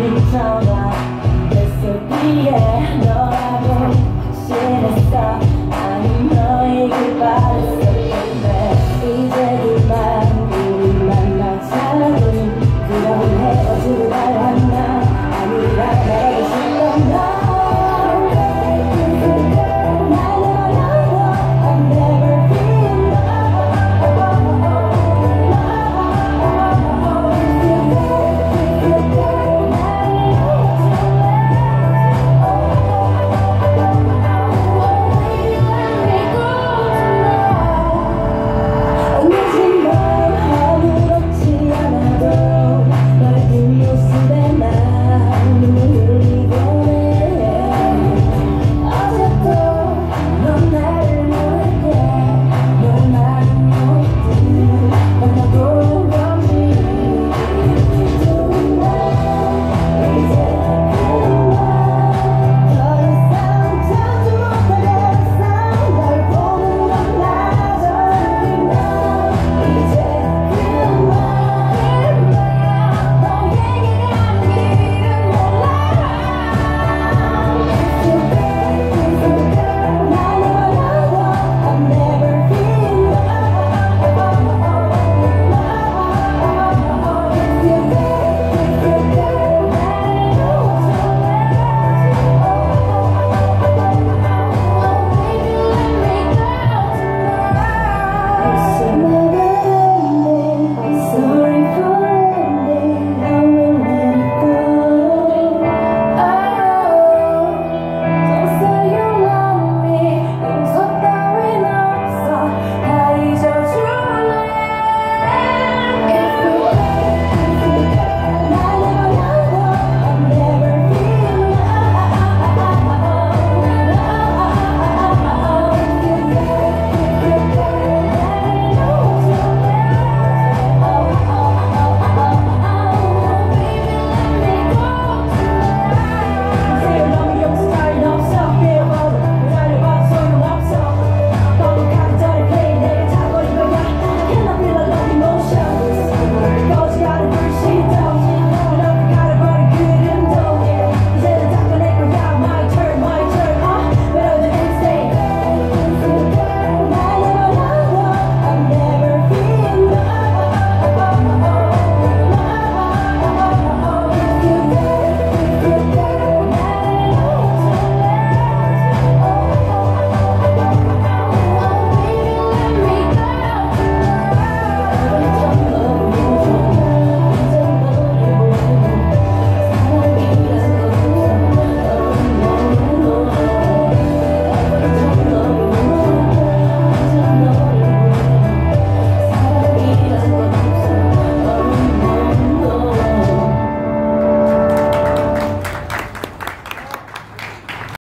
미쳐봐 내 소리에 너라고 실했어.